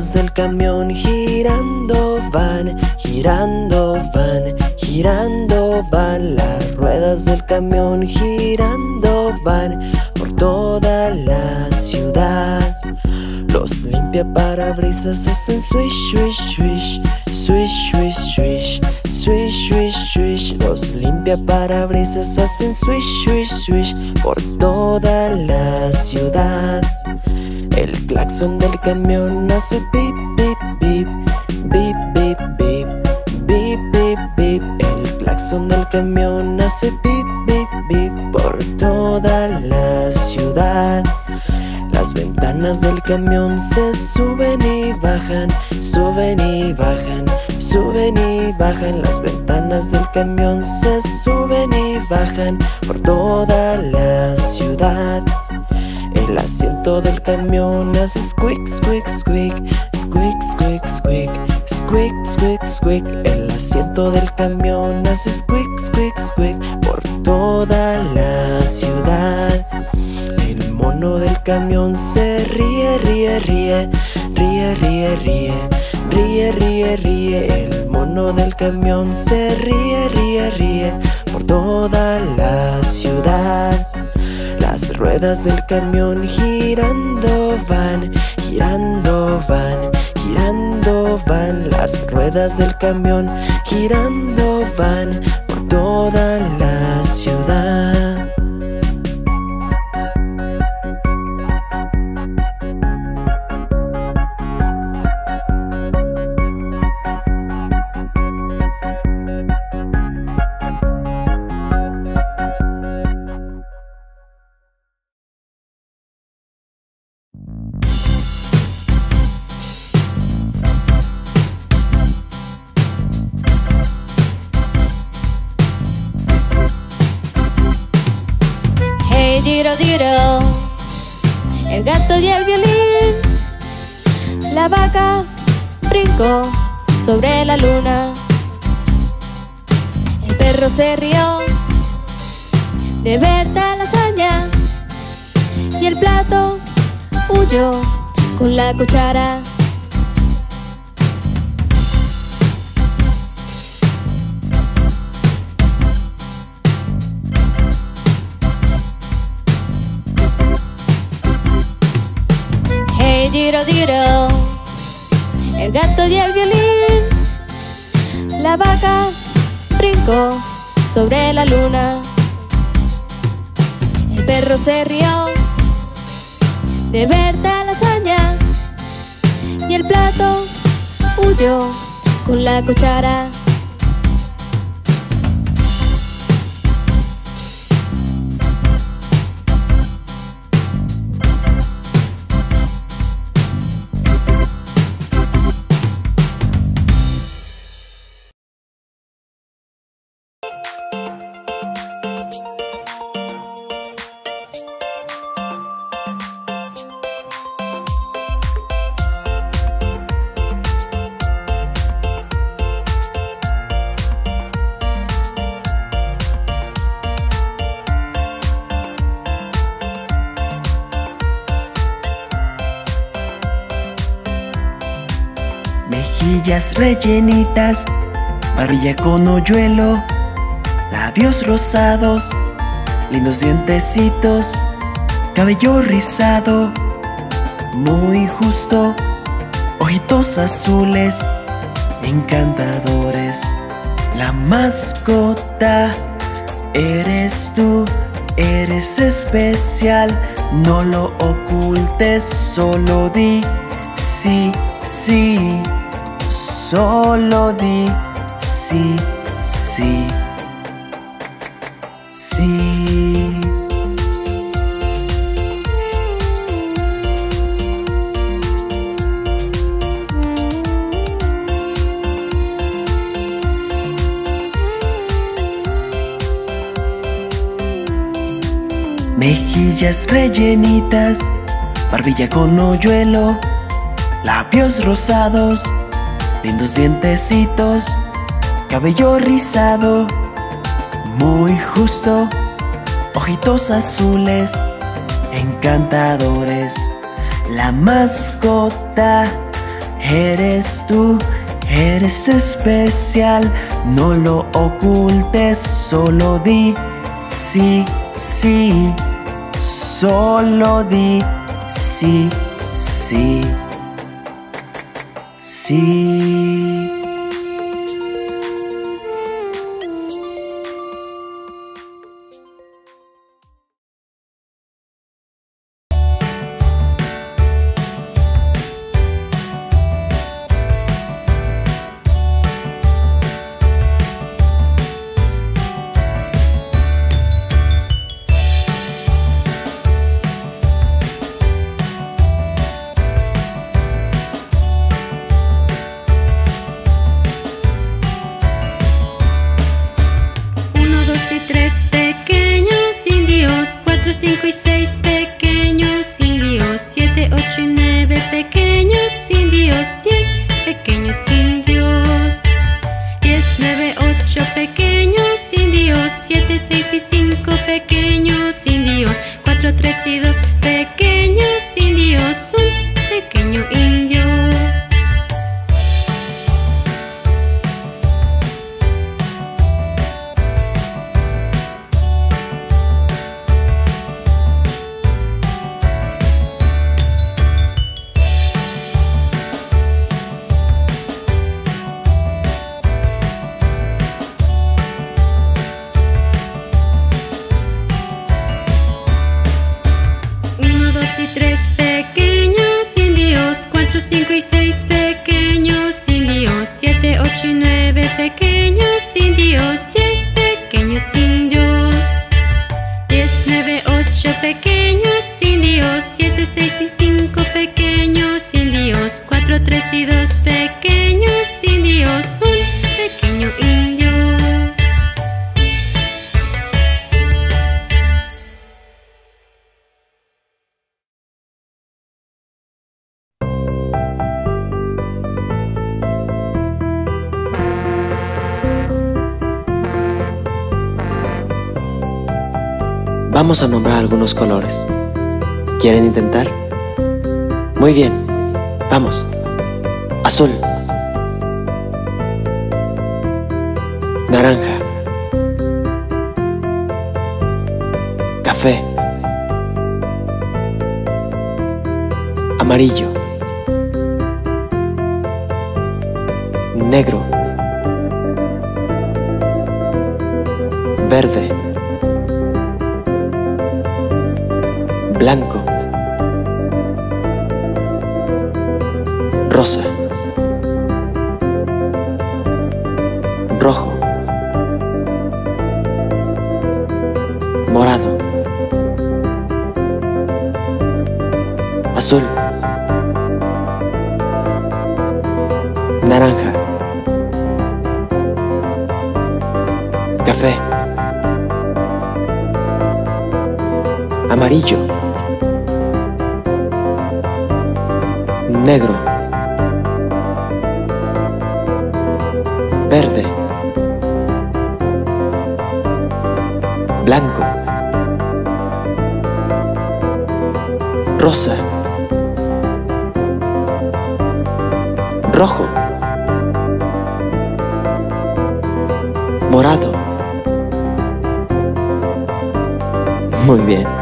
ruedas del camión girando van, girando van, girando van. Las ruedas del camión girando van por toda la ciudad. Los limpia parabrisas hacen swish, swish, swish, swish, swish, swish, swish, swish, swish. Los limpia parabrisas hacen swish, swish, swish por toda la ciudad. El claxon del camión hace bip, bip, bip, bip, bip, bip, bip, bip, bip. El claxon del camión hace bip, bip, bip por toda la ciudad. Las ventanas del camión se suben y bajan, suben y bajan, suben y bajan. Las ventanas del camión se suben y bajan por toda la ciudad. El asiento del camión hace squeak, squeak, squeak, squeak, squeak, squeak, squeak, squeak, squeak. El asiento del camión hace squeak, squeak, squeak por toda la ciudad. El mono del camión se ríe, ríe, ríe, ríe, ríe, ríe, ríe, ríe, ríe. El mono del camión se ríe, ríe, ríe por toda la ciudad. Las ruedas del camión girando van, girando van, girando van. Las ruedas del camión girando van por toda la ciudad. Giro, el gato y el violín, la vaca brincó sobre la luna, el perro se rió de ver tal hazaña y el plato huyó con la cuchara. Hey Giro Giro, el gato y el violín, la vaca brincó sobre la luna, el perro se rió de ver tal hazaña. Y el plato huyó con la cuchara. Mejillas rellenitas, barbilla con hoyuelo, labios rosados, lindos dientecitos, cabello rizado, muy justo, ojitos azules, encantadores. La mascota eres tú, eres especial, no lo ocultes, solo di sí, sí, solo di sí, sí, sí. Mejillas rellenitas, barbilla con hoyuelo, labios rosados, lindos dientecitos, cabello rizado, muy justo, ojitos azules, encantadores. La mascota eres tú, eres especial, no lo ocultes, solo di sí, sí, solo di sí, sí, sí. A nombrar algunos colores. ¿Quieren intentar? Muy bien, vamos. Azul. Naranja. Café. Amarillo. Negro. Verde. Blanco, rosa, rojo, morado, azul, naranja, café, amarillo. Negro, verde, blanco, rosa, rojo, morado. Muy bien.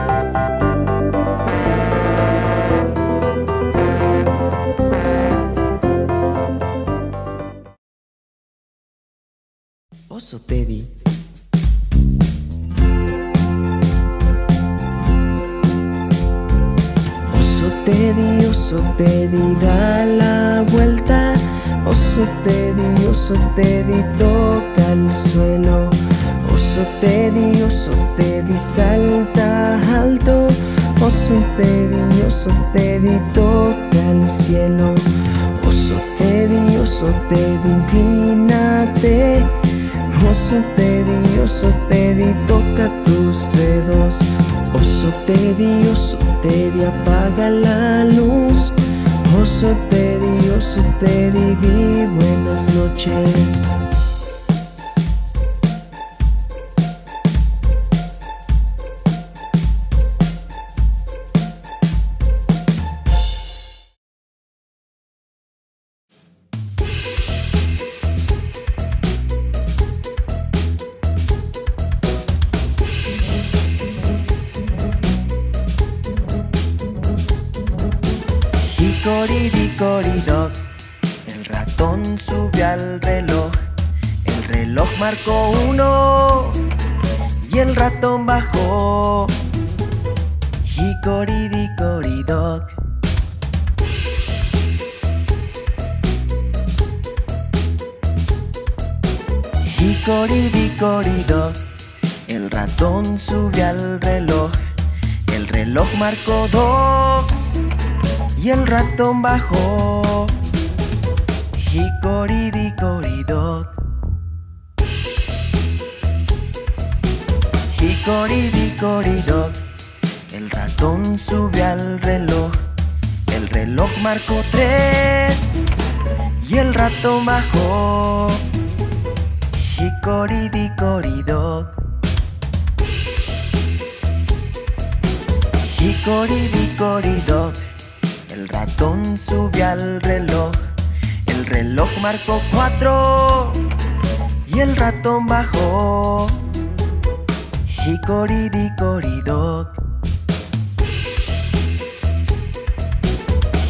Oso Teddy, di buenas noches. Marcó uno y el ratón bajó. Hicoridicoridoc. Hicoridicoridoc, el ratón sube al reloj. El reloj marcó dos y el ratón bajó. Hicoridicoridoc. Hicoridicoridoc, el ratón sube al reloj. El reloj marcó tres y el ratón bajó. Hicoridicoridoc. Hicoridicoridoc, el ratón sube al reloj. El reloj marcó cuatro y el ratón bajó. Hicoridicoridoc.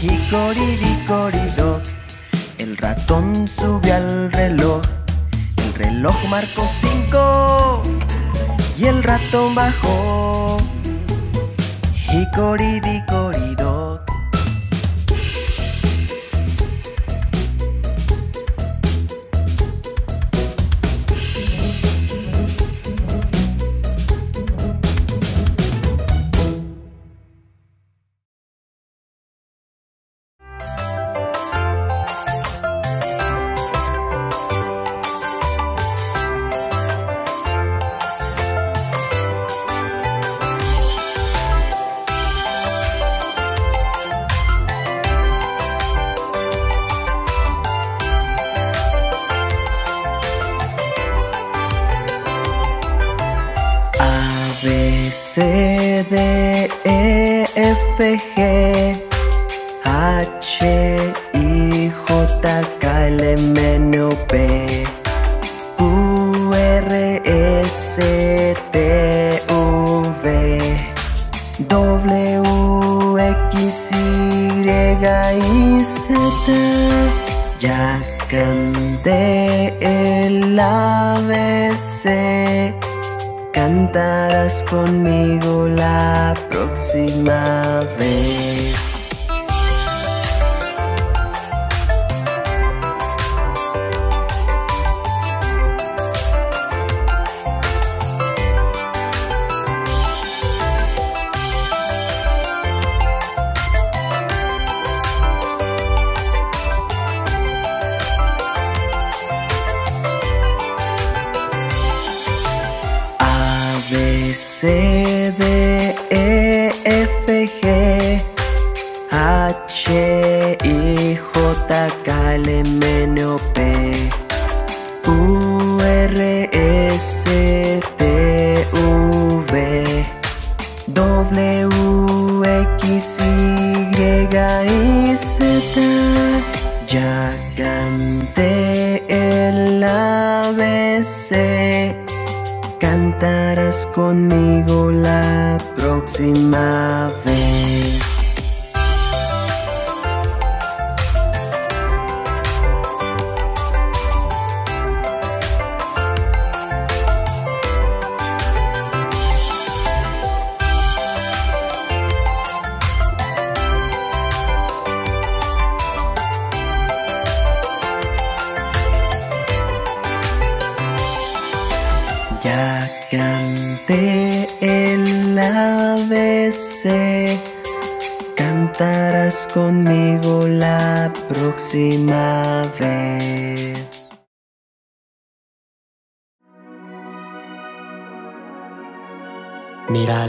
Hicoridicoridoc, el ratón sube al reloj. El reloj marcó cinco y el ratón bajó. Hicoridicoridoc. Conmigo la próxima vez.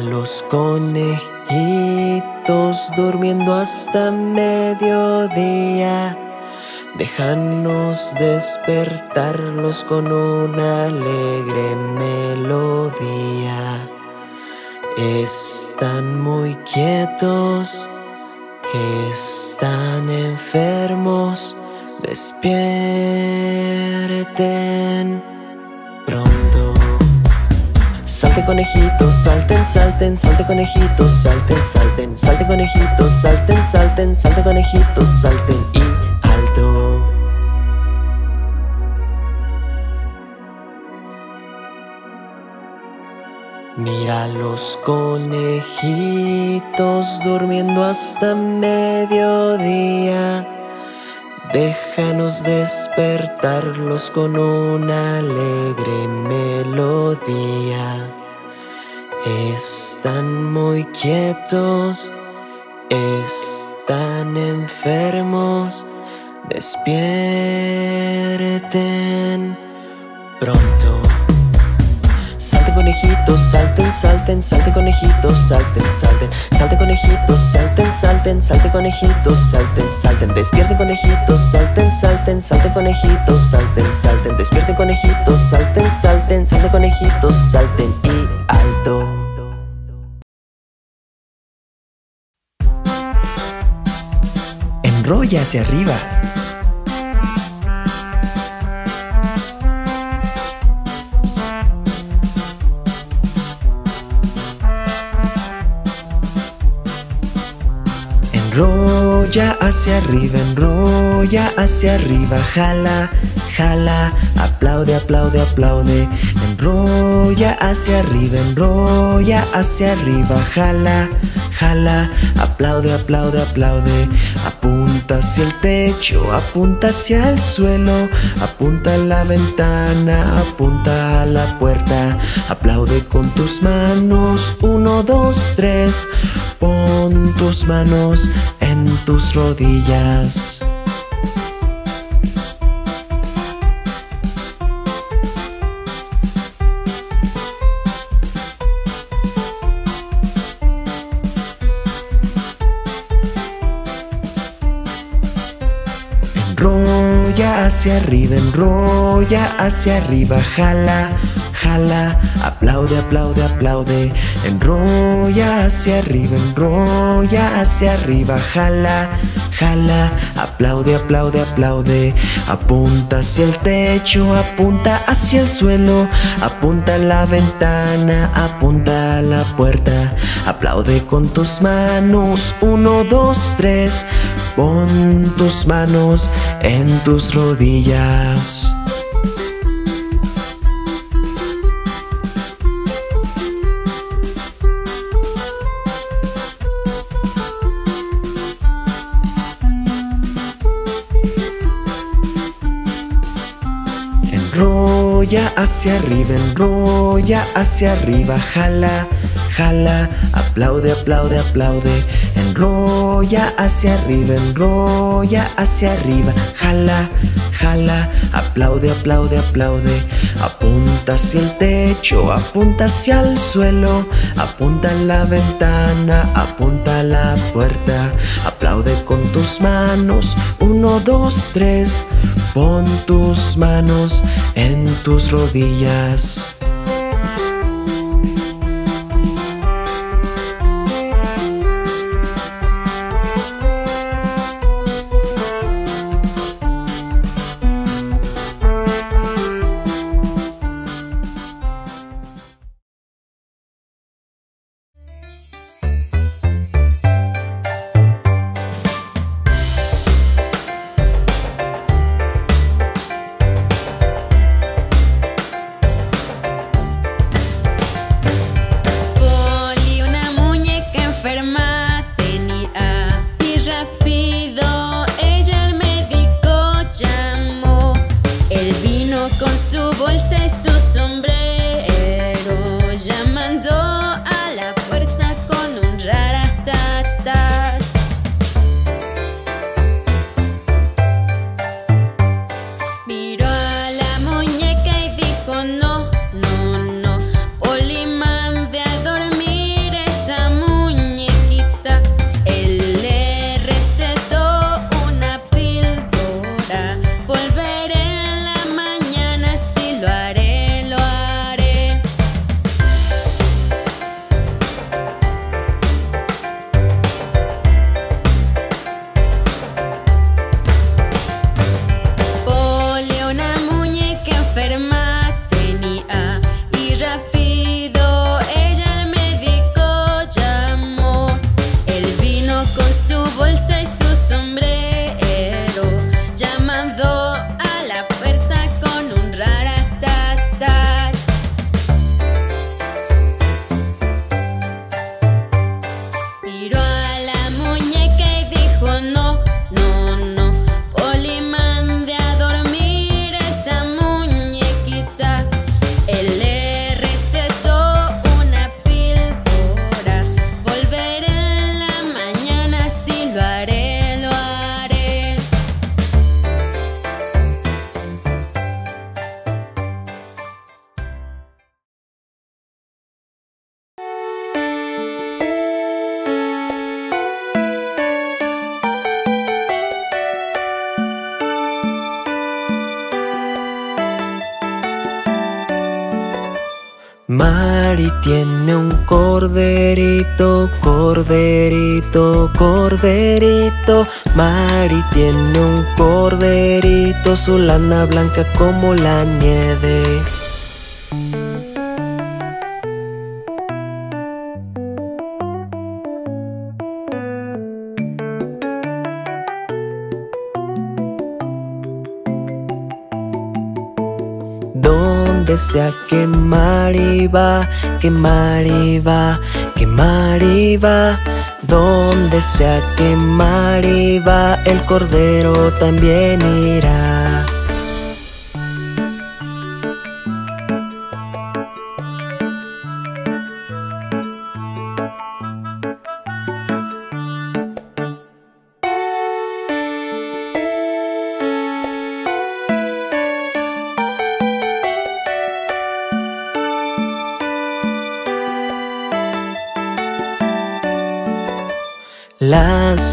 Los conejitos durmiendo hasta mediodía. Déjanos despertarlos con una alegre melodía. Están muy quietos, están enfermos, despierten pronto. Salte conejitos, salten, salten, salte conejitos, salten, salten, salte conejitos, salten, salten, salte conejitos, salten y alto. Mira los conejitos durmiendo hasta mediodía. Déjanos despertarlos con una alegre melodía. Están muy quietos, están enfermos. Despierten pronto. Conejitos, salten, salten, salte conejitos, salten, salten, salte conejitos, salten, salten, salte conejitos, salten, salten, despierten conejitos, salten, salten, salte conejitos, salten, salten, despierten conejitos, salten, salten, salte conejitos, salten y alto. Enrolla hacia arriba. Enrolla hacia arriba, enrolla hacia arriba, jala, jala, aplaude, aplaude, aplaude. Enrolla hacia arriba, enrolla hacia arriba, jala, jala, aplaude, aplaude, aplaude. Apunta hacia el techo, apunta hacia el suelo, apunta a la ventana, apunta a la puerta. Aplaude con tus manos, uno, dos, tres. Pon tus manos en tus rodillas. Hacia arriba, enrolla hacia arriba, jala, jala, aplaude, aplaude, aplaude. Enrolla hacia arriba, enrolla hacia arriba, jala, jala, aplaude, aplaude, aplaude. Apunta hacia el techo, apunta hacia el suelo, apunta a la ventana, apunta a la puerta. Aplaude con tus manos, uno, dos, tres. Pon tus manos en tus rodillas. Enrolla hacia arriba, enrolla hacia arriba, jala, jala, aplaude, aplaude, aplaude. Enrolla hacia arriba, enrolla hacia arriba, jala, jala, aplaude, aplaude, aplaude. Apunta hacia el techo, apunta hacia el suelo, apunta a la ventana, apunta a la puerta. Aplaude con tus manos, uno, dos, tres. Pon tus manos en tus rodillas. Corderito, corderito. Mari tiene un corderito, su lana blanca como la nieve. Donde sea que Mari va, que Mari va, que Mari va. Donde sea que Mari va, el cordero también irá.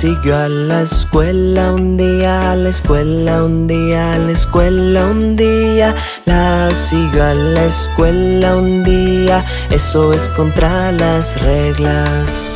Siguió a la escuela un día, a la escuela un día, a la escuela un día. La siguió a la escuela un día, eso es contra las reglas.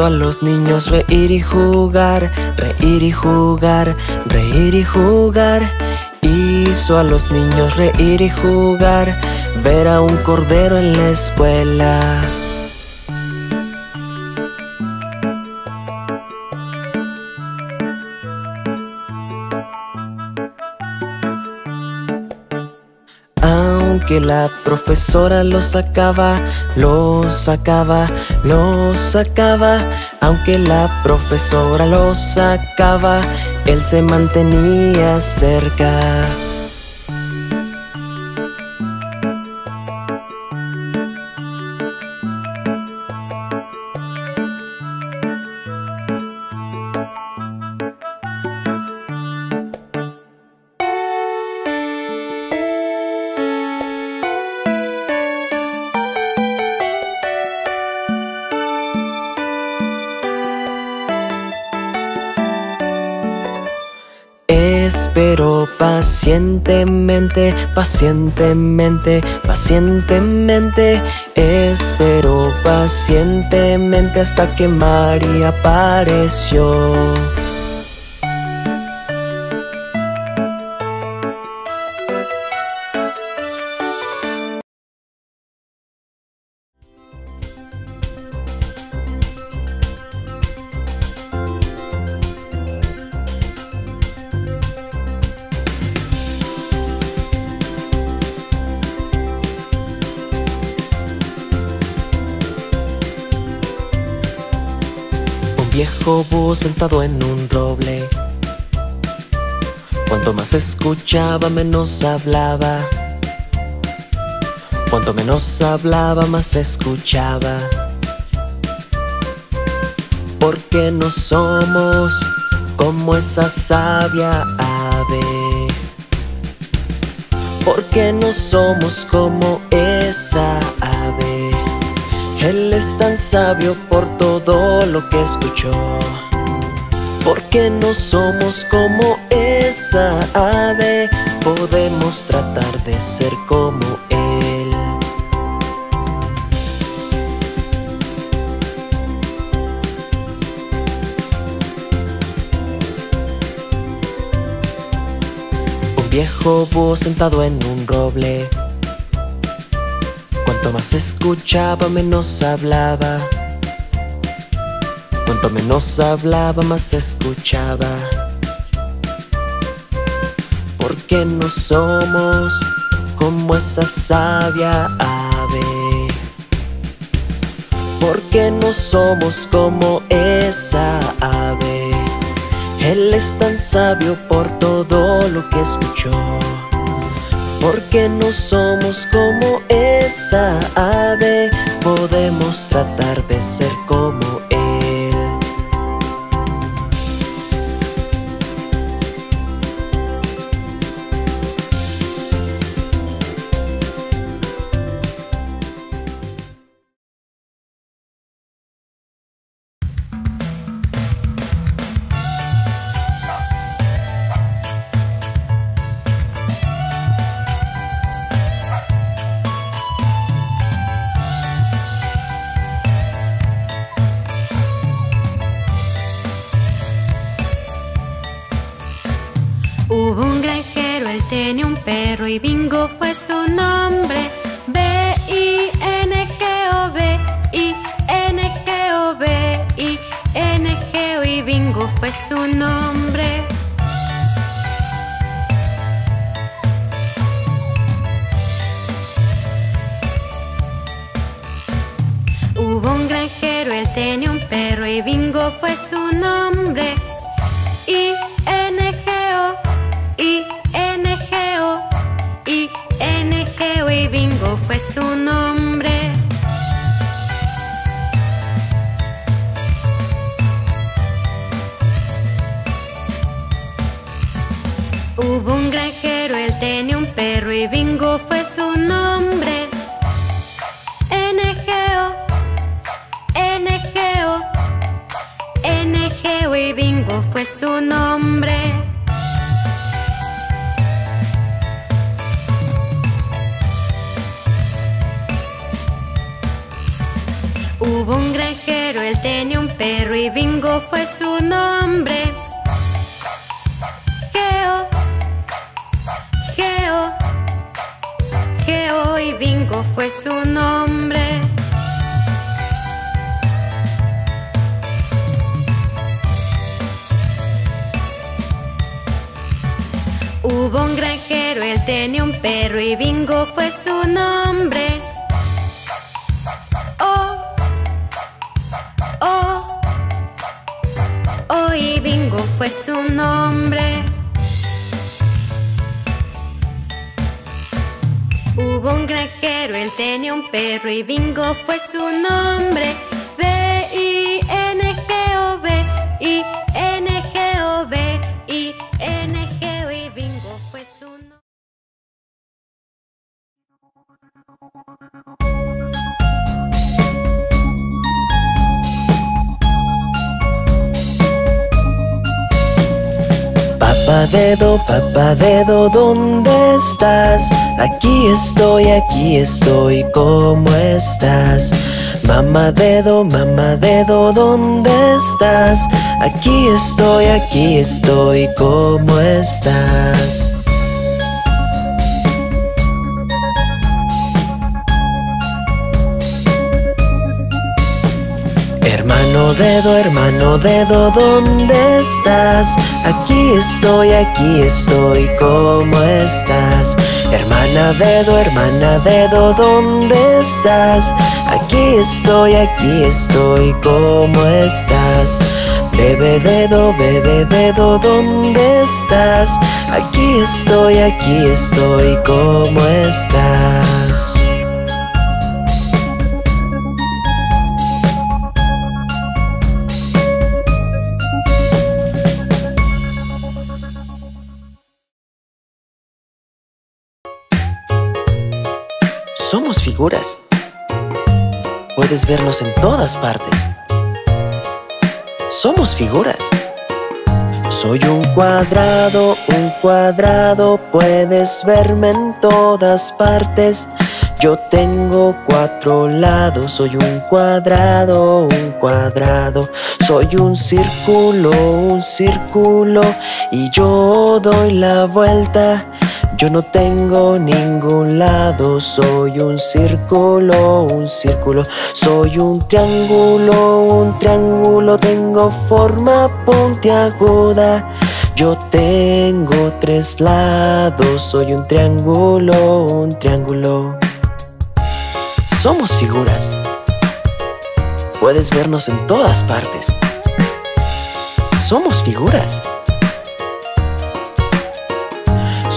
Hizo a los niños reír y jugar, reír y jugar, reír y jugar. Hizo a los niños reír y jugar, ver a un cordero en la escuela. Aunque la profesora lo sacaba, lo sacaba, lo sacaba. Aunque la profesora lo sacaba, él se mantenía cerca. Espero pacientemente, pacientemente, pacientemente. Espero pacientemente hasta que María apareció. Sentado en un roble. Cuanto más escuchaba, menos hablaba. Cuanto menos hablaba, más escuchaba. Porque no somos como esa sabia ave. Porque no somos como esa ave. Él es tan sabio por todo lo que escuchó. Porque no somos como esa ave, podemos tratar de ser como él. Un viejo búho sentado en un roble. Cuanto más escuchaba, menos hablaba. Cuanto menos hablaba, más escuchaba. ¿Por qué no somos como esa sabia ave? ¿Por qué no somos como esa ave? Él es tan sabio por todo lo que escuchó. ¿Por qué no somos como esa ave? Podemos tratar de ser como Hubo un granjero, él tenía un perro y Bingo fue su nombre. Geo, Geo, Geo y Bingo fue su nombre. Hubo un granjero, él tenía un perro y Bingo fue su nombre. Fue su nombre. Hubo un granjero, él tenía un perro y Bingo fue su nombre. B-I-N-G-O, dedo, papá dedo, ¿dónde estás? Aquí estoy, aquí estoy, ¿cómo estás? Mamá dedo, mamá dedo, ¿dónde estás? Aquí estoy, aquí estoy, ¿cómo estás? Hermano dedo, hermano dedo, ¿dónde estás? Aquí estoy, aquí estoy, ¿cómo estás? Hermana dedo, hermana dedo, ¿dónde estás? Aquí estoy, aquí estoy, ¿cómo estás? Bebe dedo, bebe dedo, ¿dónde estás? Aquí estoy, aquí estoy, ¿cómo estás? Puedes vernos en todas partes. Somos figuras. Soy un cuadrado, un cuadrado, puedes verme en todas partes. Yo tengo cuatro lados, soy un cuadrado, un cuadrado. Soy un círculo, un círculo, y yo doy la vuelta Yo no tengo ningún lado, soy un círculo, un círculo. Soy un triángulo, un triángulo, tengo forma puntiaguda. Yo tengo tres lados, soy un triángulo, un triángulo. Somos figuras. Puedes vernos en todas partes. Somos figuras.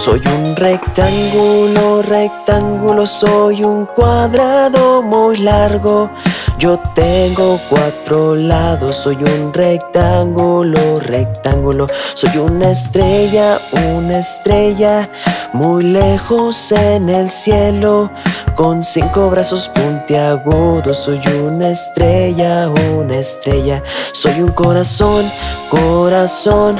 Soy un rectángulo, rectángulo, soy un cuadrado muy largo. Yo tengo cuatro lados, soy un rectángulo, rectángulo. Soy una estrella, una estrella, muy lejos en el cielo. Con cinco brazos puntiagudos, soy una estrella, una estrella. Soy un corazón, corazón.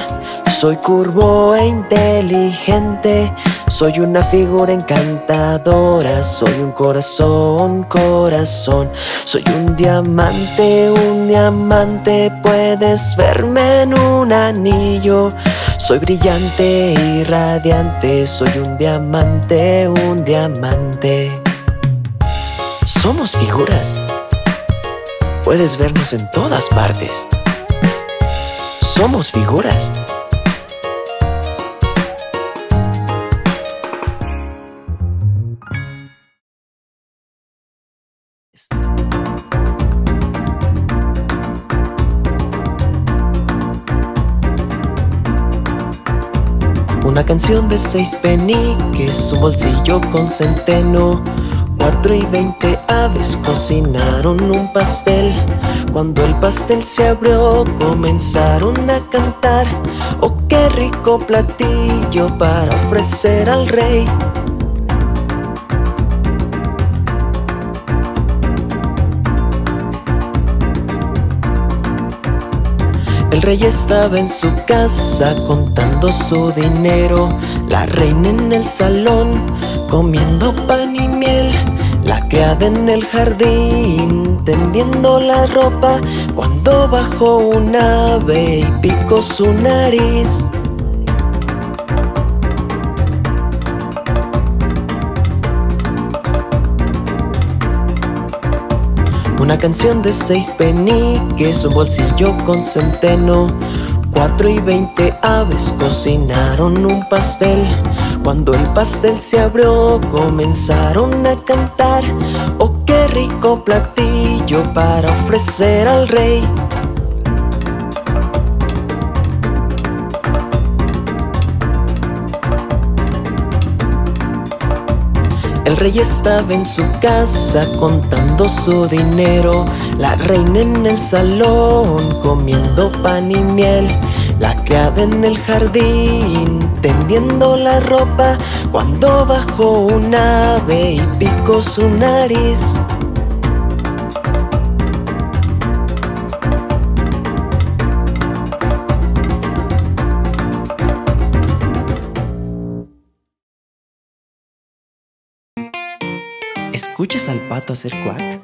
Soy curvo e inteligente. Soy una figura encantadora, soy un corazón, corazón. Soy un diamante, un diamante, puedes verme en un anillo. Soy brillante y radiante, soy un diamante, un diamante. Somos figuras. Puedes vernos en todas partes. Somos figuras. Una canción de seis peniques, un bolsillo con centeno. Cuatro y veinte aves cocinaron un pastel. Cuando el pastel se abrió, comenzaron a cantar. Oh, qué rico platillo para ofrecer al rey. El rey estaba en su casa contando su dinero, la reina en el salón comiendo pan y miel, la criada en el jardín tendiendo la ropa. Cuando bajó un ave y picó su nariz. Una canción de seis peniques, un bolsillo con centeno. Cuatro y veinte aves cocinaron un pastel. Cuando el pastel se abrió, comenzaron a cantar. Oh, qué rico platillo para ofrecer al rey. El rey estaba en su casa contando su dinero, la reina en el salón comiendo pan y miel, la criada en el jardín tendiendo la ropa. Cuando bajó un ave y picó su nariz. ¿Escuchas al pato hacer cuac?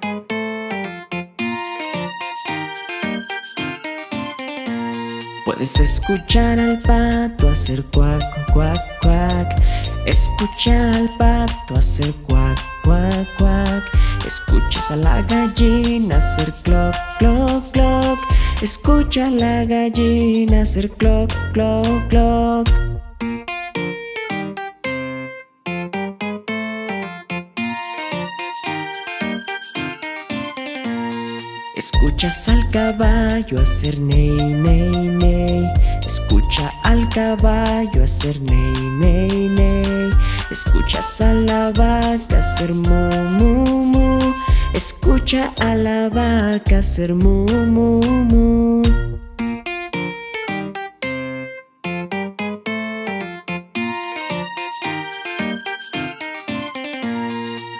Puedes escuchar al pato hacer cuac, cuac, cuac. Escucha al pato hacer cuac, cuac, cuac. Escuchas a la gallina hacer cloc, cloc, cloc. Escucha a la gallina hacer cloc, cloc, cloc. Escuchas al caballo hacer ney, ney, ney. Escucha al caballo hacer ney, ney, ney. Escuchas a la vaca hacer mu, mu, mu. Escucha a la vaca hacer mu, mu, mu.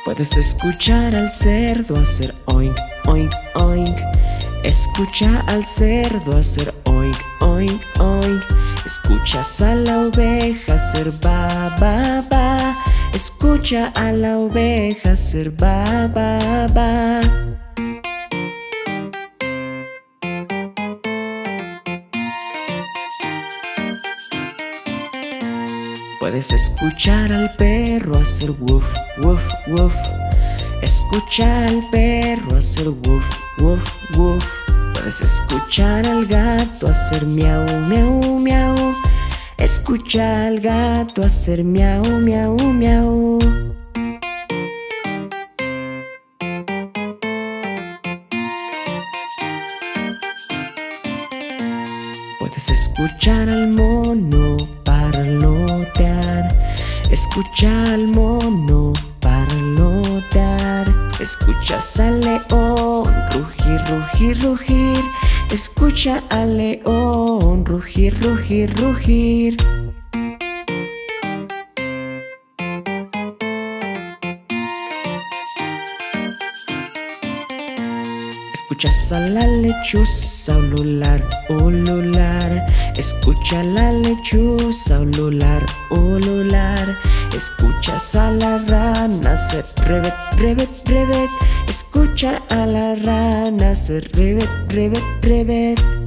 Puedes escuchar al cerdo hacer oink, oink, oink. Escucha al cerdo hacer oink, oink, oink. Escuchas a la oveja hacer ba, ba, ba. Escucha a la oveja hacer ba, ba, ba. Puedes escuchar al perro hacer woof, woof, woof. Escucha al perro hacer woof, woof, woof. Puedes escuchar al gato hacer miau, miau, miau. Escucha al gato hacer miau, miau, miau. Puedes escuchar al mono parlotear. Escucha al mono. Escuchas al león rugir, rugir, rugir. Escucha al león rugir, rugir, rugir. Escuchas a la lechuza ulular, ulular. Escucha la lechuza ulular, ulular. Escuchas a la rana hacer rebet, rebet, rebet. Escucha a la rana hacer rebet, rebet, rebet.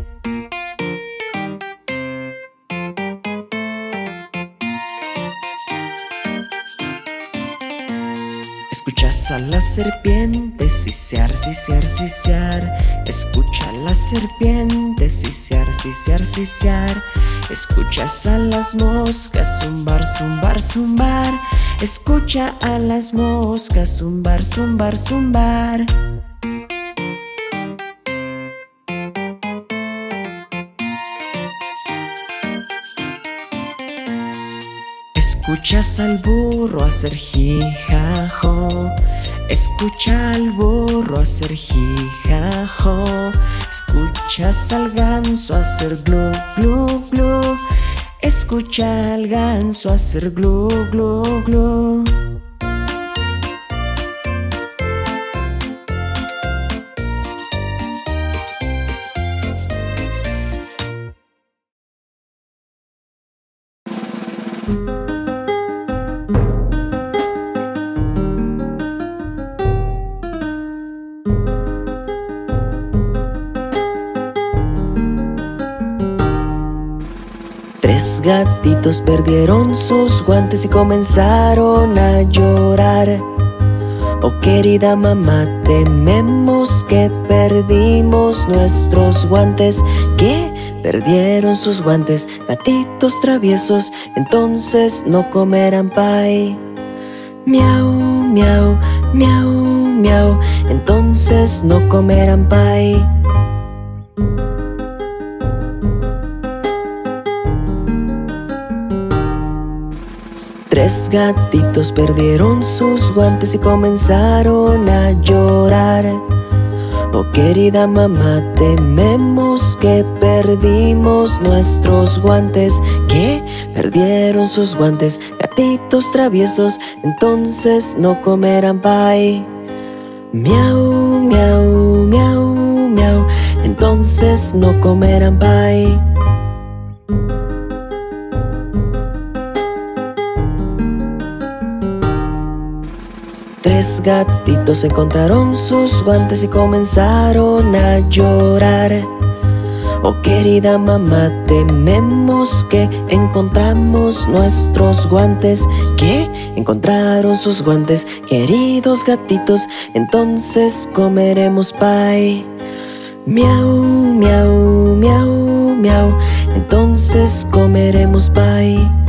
Escuchas a la serpiente sisear, sisear, sisear. Escucha a la serpiente sisear, sisear, sisear. Escuchas a las moscas zumbar, zumbar, zumbar. Escucha a las moscas zumbar, zumbar, zumbar. Escuchas al burro hacer jijajo. Escucha al burro hacer jijajo. Escuchas al ganso hacer glu, glu, glu. Escucha al ganso hacer glu, glu, glu. Gatitos perdieron sus guantes y comenzaron a llorar. Oh querida mamá, tememos que perdimos nuestros guantes. ¿Qué? Perdieron sus guantes, gatitos traviesos, entonces no comerán pie. Miau, miau, miau, miau, entonces no comerán pie. Tres gatitos perdieron sus guantes y comenzaron a llorar. Oh querida mamá, tememos que perdimos nuestros guantes. ¿Qué? Perdieron sus guantes, gatitos traviesos, entonces no comerán pie. Miau, miau, miau, miau, entonces no comerán pie. Tres gatitos encontraron sus guantes y comenzaron a llorar. Oh querida mamá, tememos que encontramos nuestros guantes. ¿Qué? Encontraron sus guantes, queridos gatitos, entonces comeremos pie. Miau, miau, miau, miau, entonces comeremos pie.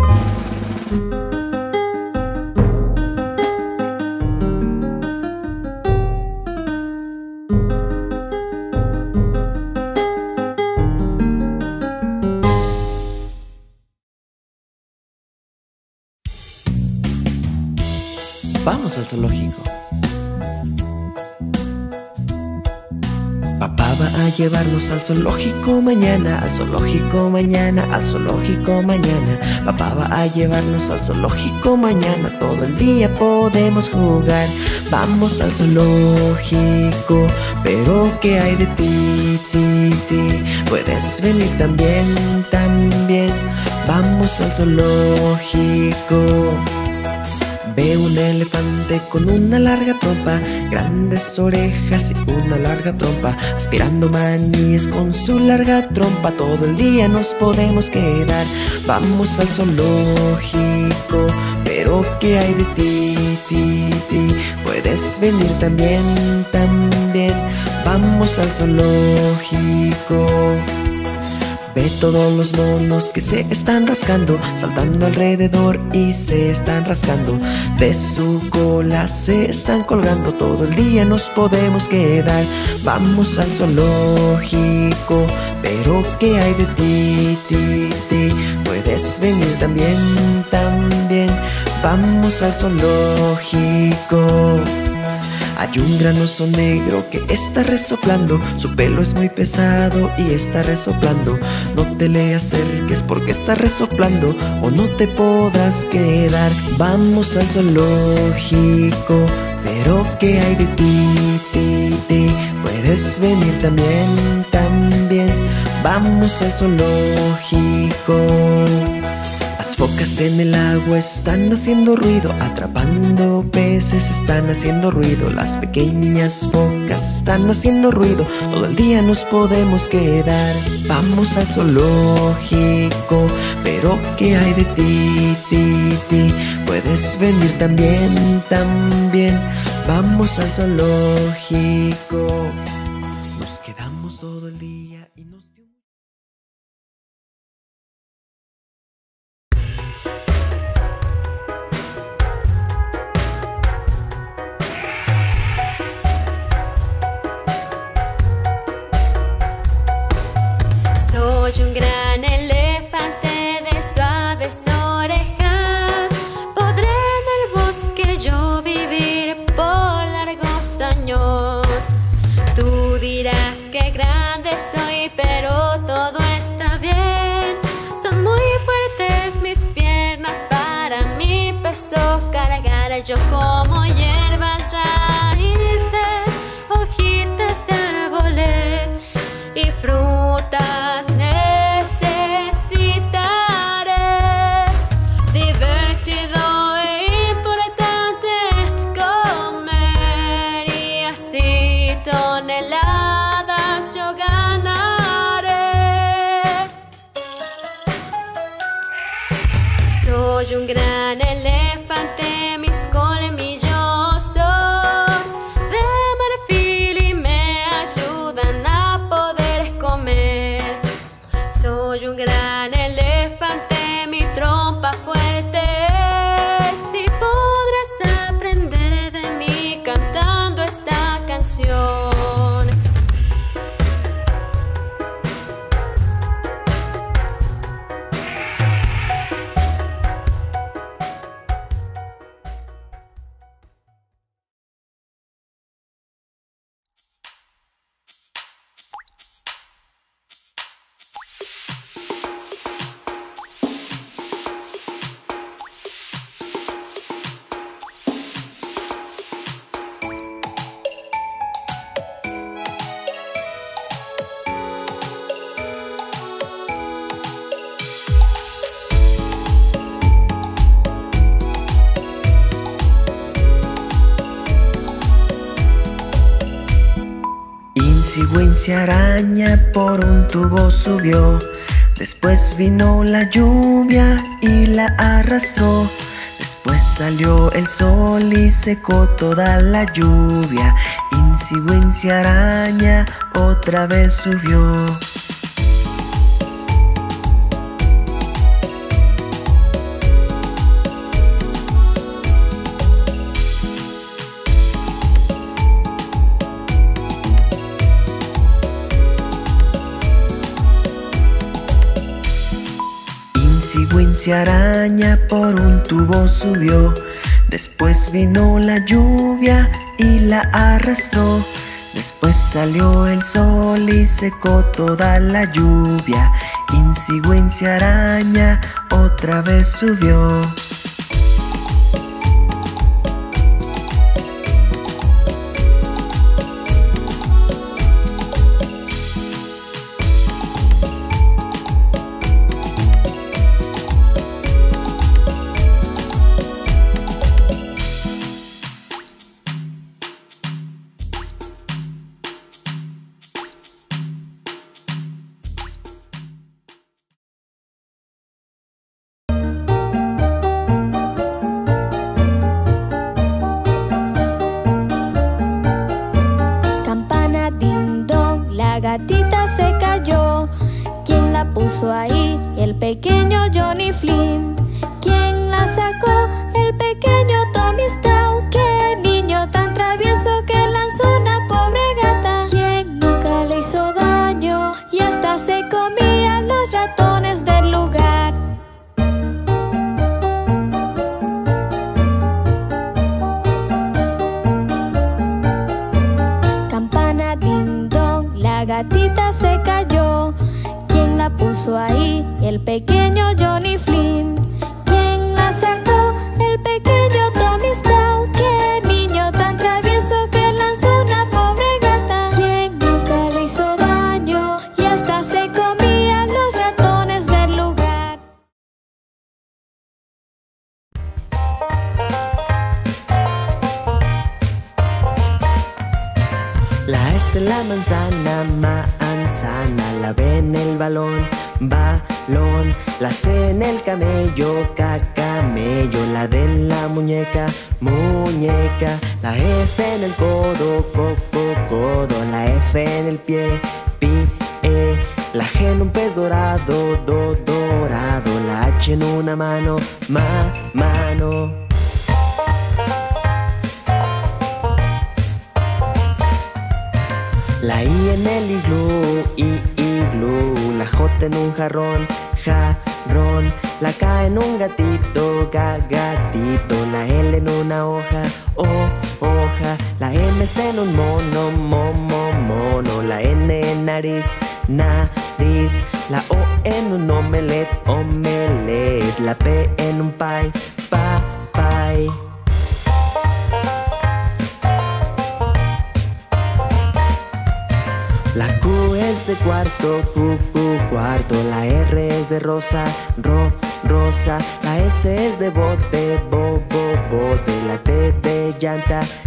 Zoológico. Papá va a llevarnos al zoológico mañana, al zoológico mañana, al zoológico mañana. Papá va a llevarnos al zoológico mañana, todo el día podemos jugar. Vamos al zoológico, pero ¿qué hay de ti, ti, ti? Puedes venir también, también. Vamos al zoológico. Ve un elefante con una larga trompa, grandes orejas y una larga trompa, aspirando maníes con su larga trompa. Todo el día nos podemos quedar. Vamos al zoológico, pero ¿qué hay de ti, ti, ti? Puedes venir también, también. Vamos al zoológico. Ve todos los monos que se están rascando, saltando alrededor y se están rascando. De su cola se están colgando, todo el día nos podemos quedar. Vamos al zoológico, pero ¿qué hay de ti, ti, ti? Puedes venir también, también. Vamos al zoológico. Hay un gran oso negro que está resoplando, su pelo es muy pesado y está resoplando. No te le acerques porque está resoplando o no te podrás quedar. Vamos al zoológico, pero ¿qué hay de ti, ti, ti? Puedes venir también, también. Vamos al zoológico. Las focas en el agua están haciendo ruido, atrapando peces están haciendo ruido, las pequeñas focas están haciendo ruido, todo el día nos podemos quedar. Vamos al zoológico, pero ¿qué hay de ti, ti, ti? Puedes venir también, también. Vamos al zoológico. Yo como hierbas, raíces, hojitas de árboles y frutas Insigüencia araña por un tubo subió. Después vino la lluvia y la arrastró. Después salió el sol y secó toda la lluvia. Insigüencia araña otra vez subió. Insigüencia araña por un tubo subió. Después vino la lluvia y la arrastró. Después salió el sol y secó toda la lluvia. Insigüencia araña otra vez subió.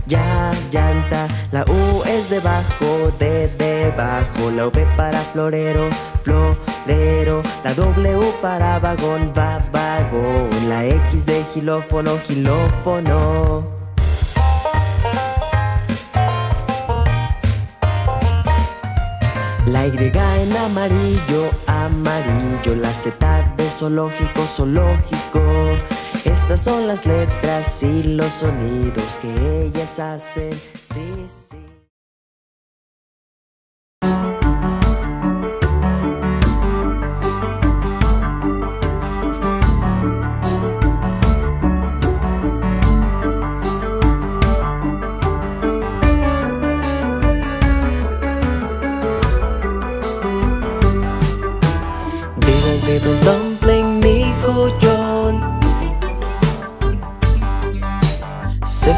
ya, llanta. La U es debajo, de debajo. La V para florero, florero. La W para vagón, va, vagón. La X de gilófono, gilófono. La Y en amarillo, amarillo. La Z de zoológico, zoológico. Estas son las letras y los sonidos que ellas hacen. Sí, sí.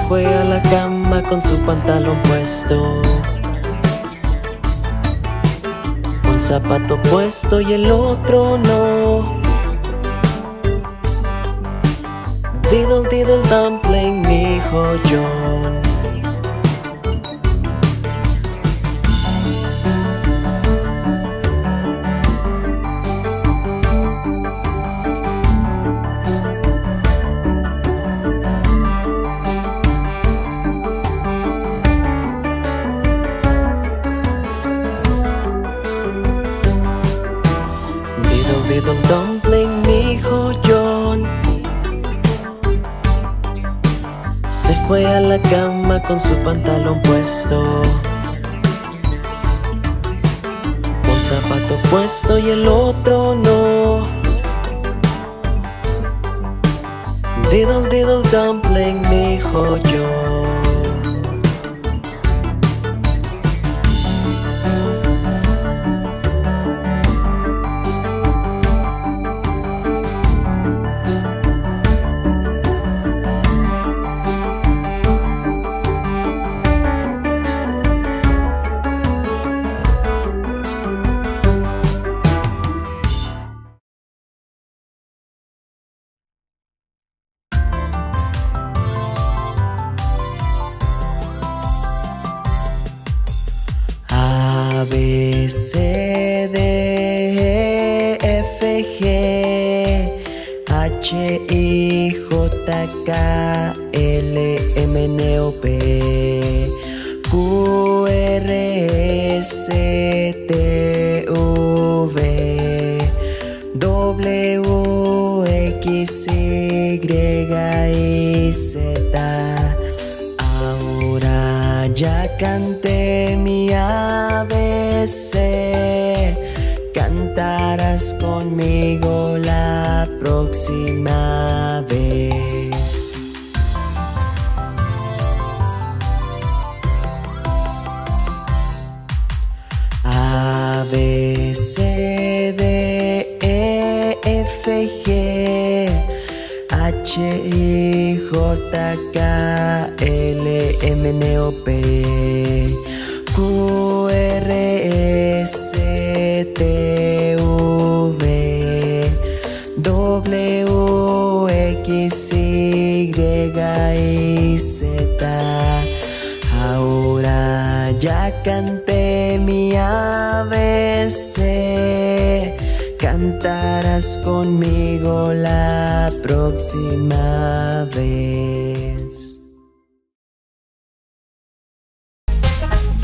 fue a la cama con su pantalón puesto. Un zapato puesto y el otro no. Diddle diddle dumpling, mi hijo John. con su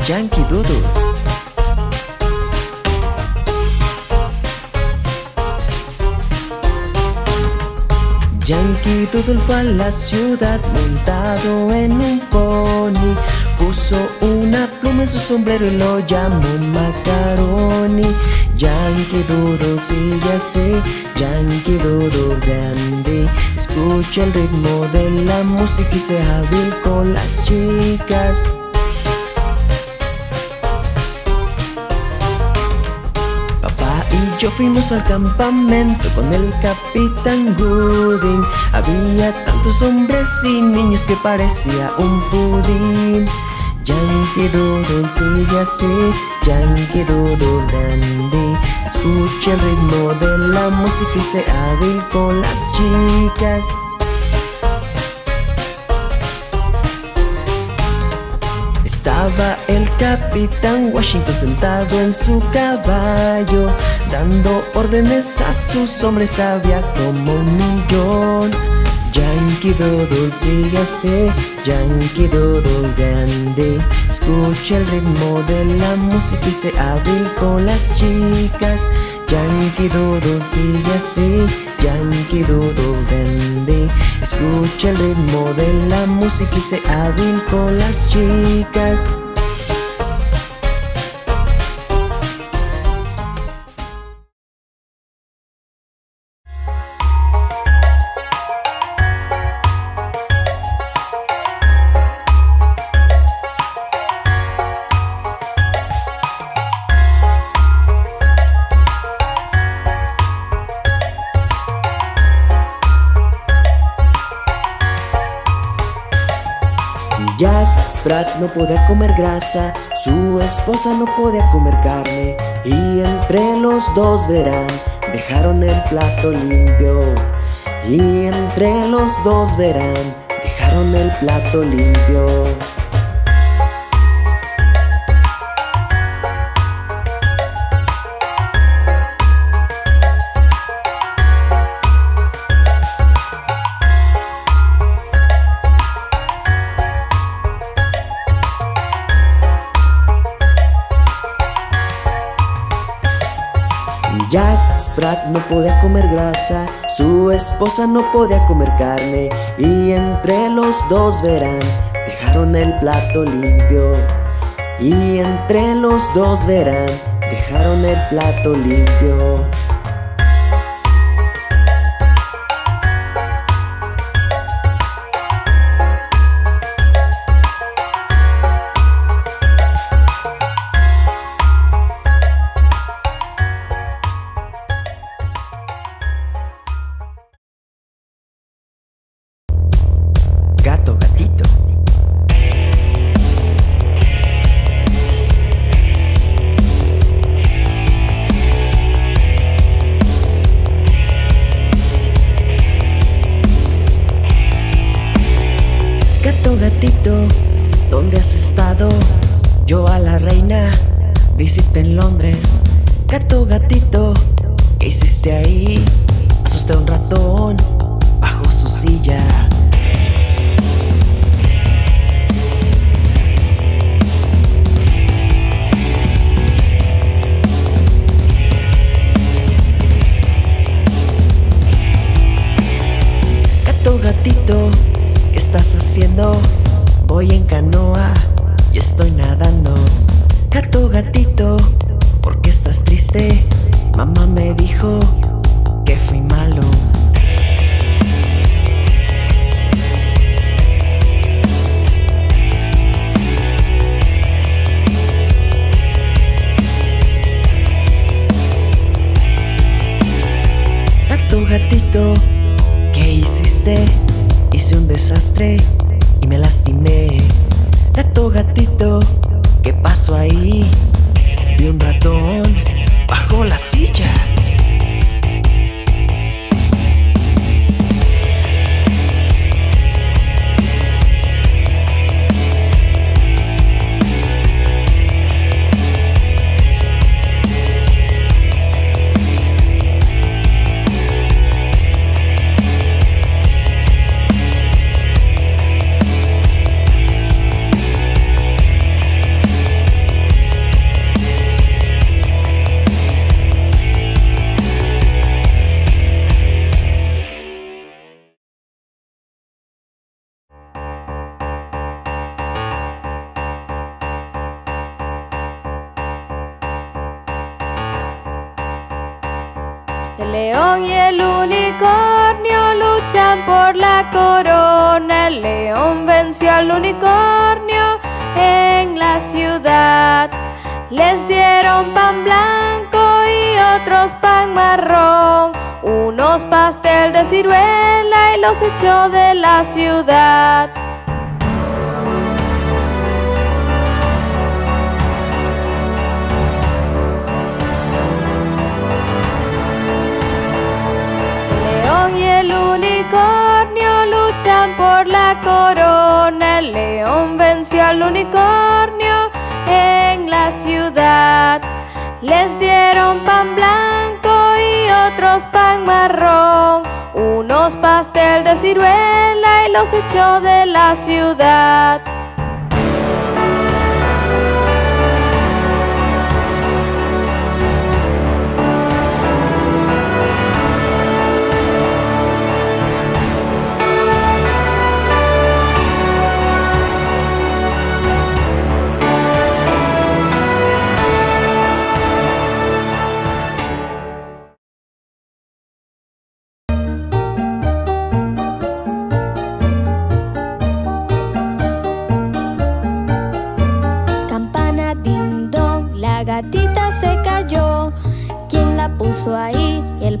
Yankee Doodle. Yankee Doodle fue a la ciudad montado en un pony. Puso una pluma en su sombrero y lo llamó Macaroni. Yankee Doodle sigue así, Yankee Doodle grande. Escucha el ritmo de la música y sea hábil con las chicas yo fuimos al campamento con el capitán Gooding. Había tantos hombres y niños que parecía un pudín. Yankee Doodle sigue así, Yankee Doodle dandy. Escucha el ritmo de la música y sea hábil con las chicas. Estaba el capitán Washington sentado en su caballo Dando órdenes a sus hombres había como un millón. Yankee Doodle sigue así, Yankee Doodle grande. Escucha el ritmo de la música y se hábil con las chicas. Yankee Doodle sigue así, Yankee Doodle grande. Escucha el ritmo de la música y se hábil con las chicas Sprat no podía comer grasa, su esposa no podía comer carne y entre los dos verán, dejaron el plato limpio y entre los dos verán, dejaron el plato limpio. No podía comer grasa, su esposa no podía comer carne y entre los dos verán, dejaron el plato limpio. Y entre los dos verán, dejaron el plato limpio. Canoa y estoy nadando. Gato, gatito, ¿por qué estás triste? Mamá me dijo que fui malo. Gato, gatito, ¿qué hiciste? Hice un desastre me lastimé. Gato, gatito, ¿qué pasó ahí? Vi un ratón bajo la silla. La corona. El león venció al unicornio en la ciudad. Les dieron pan blanco y otros pan marrón. Unos pastel de ciruela y los echó de la ciudad. Y el unicornio por la corona. El león venció al unicornio en la ciudad. Les dieron pan blanco y otros pan marrón. Unos pastel de ciruela y los echó de la ciudad.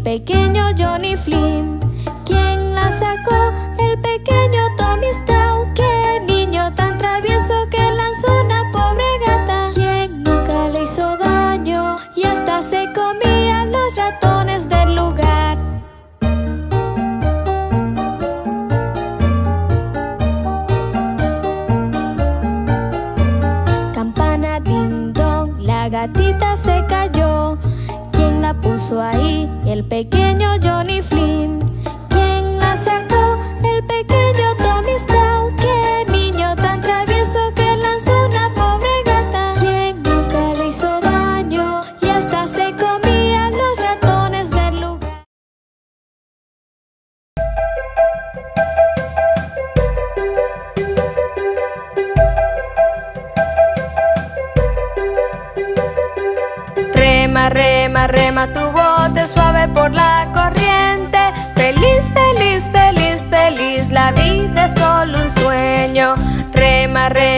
Pequeño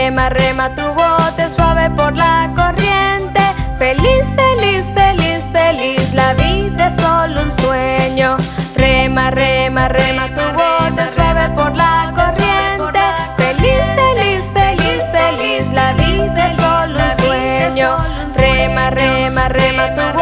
Rema, rema, tu bote suave por la corriente. Feliz, feliz, feliz, feliz, la vida es solo un sueño. Rema, rema, rema tu bote suave por la corriente. Feliz, feliz, feliz, feliz, la vida es solo un sueño. Rema, rema, rema tu bote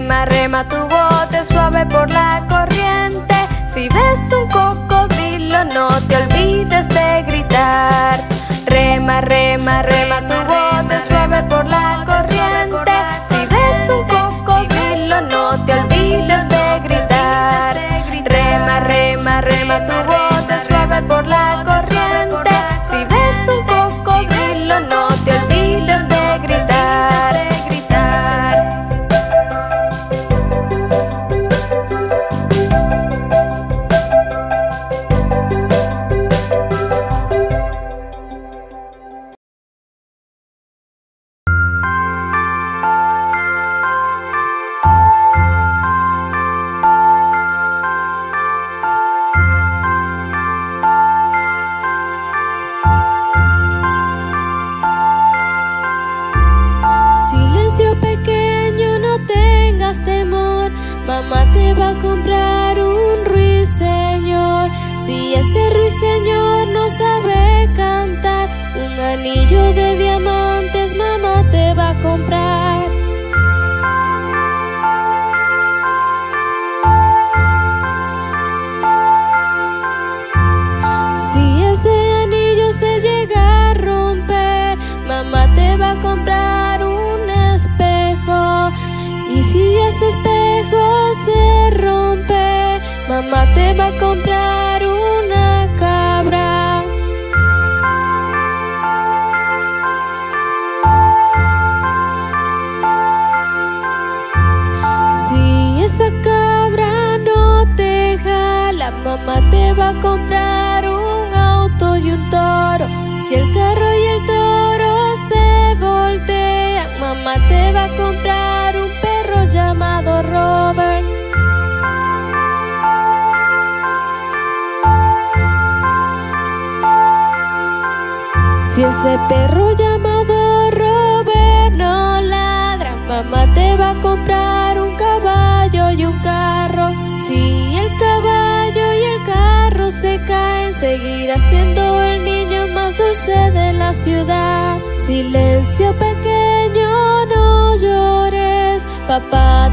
Rema, rema, tu bote suave por la corriente. Si ves un cocodrilo, no te olvides de gritar. Rema, rema, rema tu mamá te va a comprar una cabra. Si esa cabra no te jala, mamá te va a comprar un auto y un toro. Si el carro y el toro se voltean, mamá te va a comprar un perro llamado Robert. Ese perro llamado Robert no ladra, mamá te va a comprar un caballo y un carro. Si el caballo y el carro se caen, seguirá siendo el niño más dulce de la ciudad. Silencio pequeño, no llores, papá